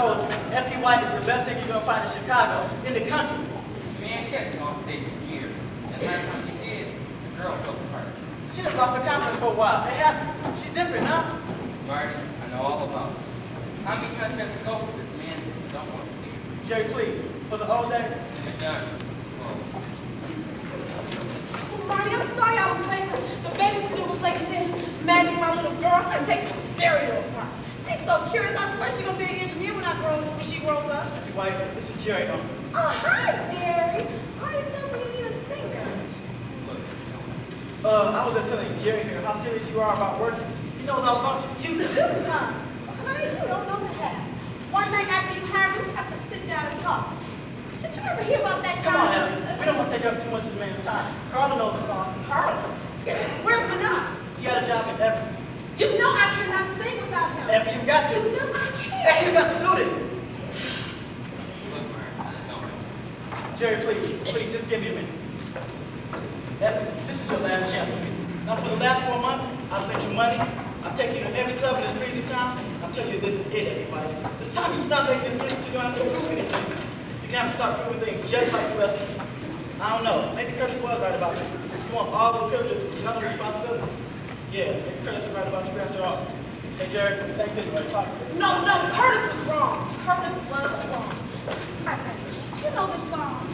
White is the best thing you're gonna find in Chicago, in the country. Man, she hasn't gone on stage in years. And last time she did, the girl broke her. She just lost her confidence for a while. It happens. She's different, huh? Marty, I know all about it. How many times have to go for this man that don't want to see her? Jerry, please, for the whole day. And it does. Oh, Marty, I'm sorry I was late. The babysitter was late, and then Magic, my little girl, started taking the stereo apart. So curious. I swear she's gonna be an engineer when I grow when she grows up. Jackie White, this is Jerry. Um, Oh, hi, Jerry. I didn't know you need a singer. look, uh, I was just telling Jerry here how serious you are about working. He knows all about you. You too, huh? Honey, you don't know the half. One night after you hired me, we have to sit down and talk. Did you ever hear about that Come time? on, Ellie. We don't want to take up too much of the man's time. Carla knows the song. Carl. Where's Manat? He got a job at Everson. You know I cannot sing without him. Effie, you got You to. know I Hey, you can't. got it. don't. Jerry, please, please, just give me a minute. This is your last chance with me. Now, for the last four months, I've lent you money. I've taken you to every club in this crazy town. I'm telling you, this is it, everybody. It's time you stop making this business. You don't have to prove anything. You can have to start proving things just like the rest of us. I don't know. Maybe Curtis was right about you. You want all the privileges, none of the responsibilities. Yeah, maybe Curtis was right about you after all. Hey, Jerry, thanks anyway. Talk. No, no, Curtis was wrong. Curtis was wrong. You know this song.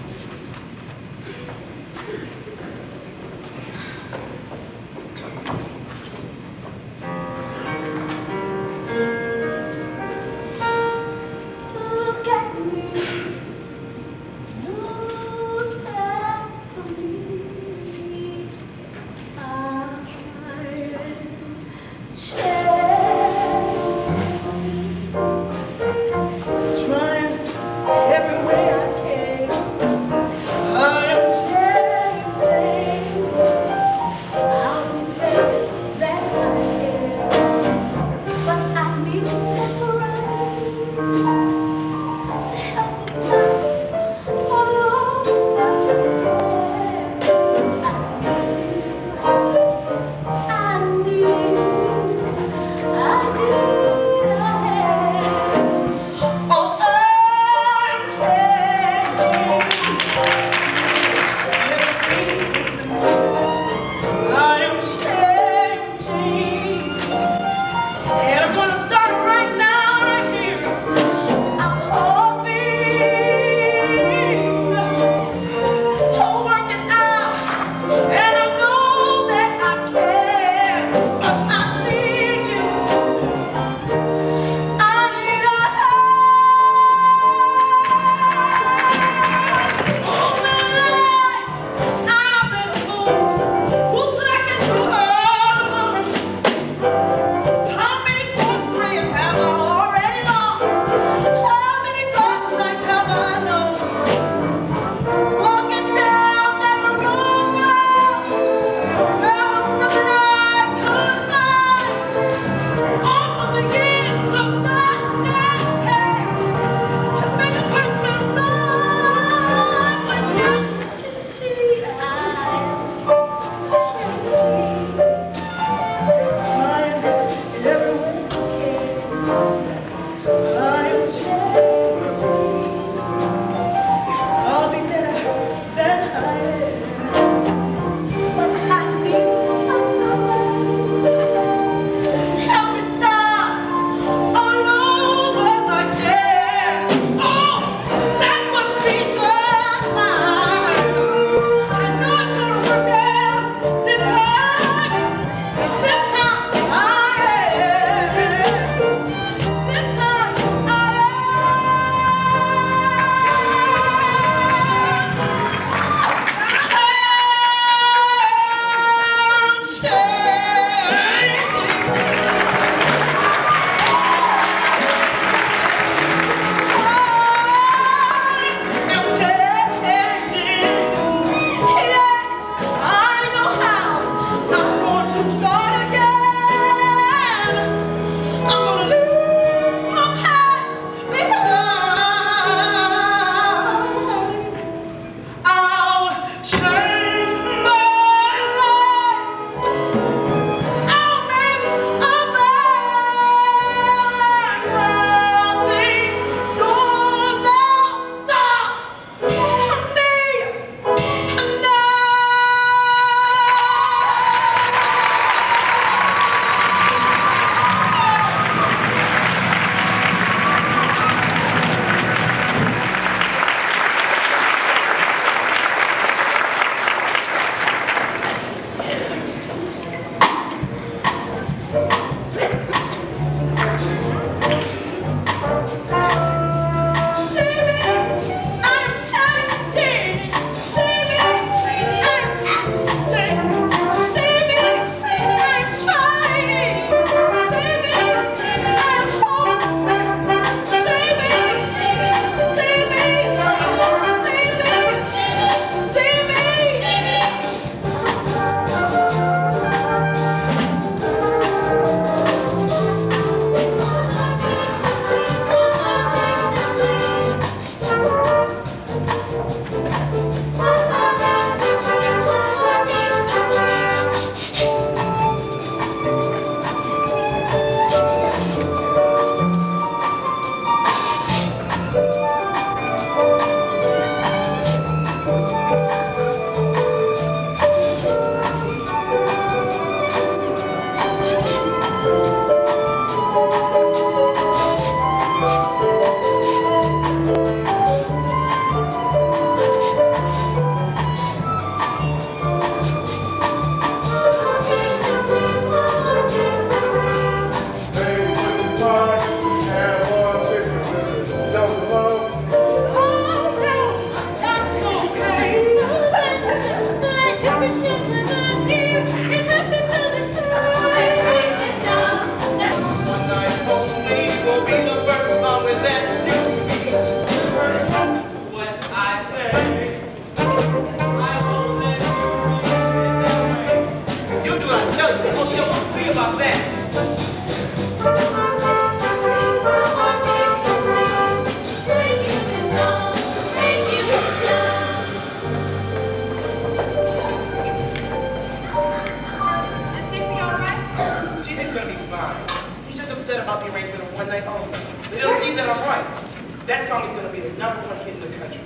That song is gonna be the number one hit in the country.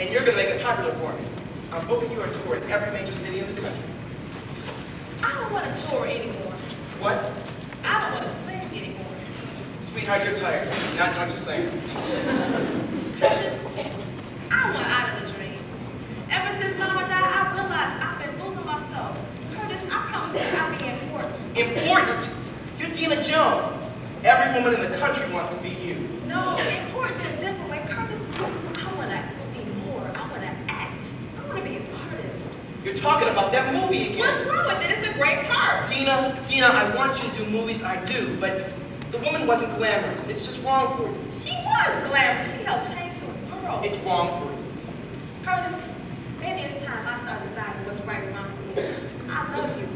And you're gonna make it popular for me. I'm booking you a tour in every major city in the country. I don't want to tour anymore. What? I don't want to sing anymore. Sweetheart, you're tired. Not what you're saying. I want out of the dreams. Ever since Mama died, I realized I've been losing myself. Curtis, I promise you I'll be important. Important? You're Deena Jones. Every woman in the country wants to be you. No, important in a different way. Curtis, I want to be more. I want to act. I want to be an artist. You're talking about that movie again. What's wrong with it? It's a great part. Deena, Deena, I want you to do movies, I do, but the woman wasn't glamorous. It's just wrong for you. She was glamorous. She helped change the world. It's wrong for you. Curtis, maybe it's time I start deciding what's right and wrong for me. I love you,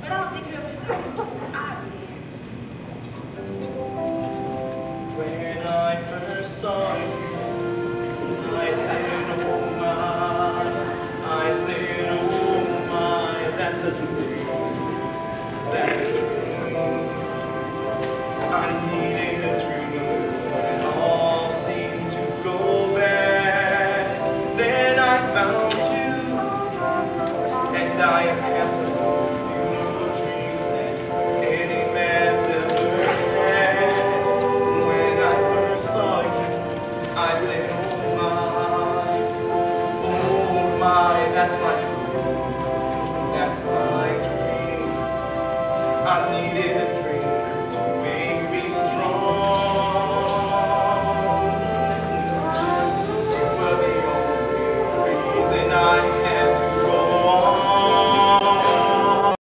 but I don't think you ever started before I began. When I first saw you, I said, that's a a dream. I needed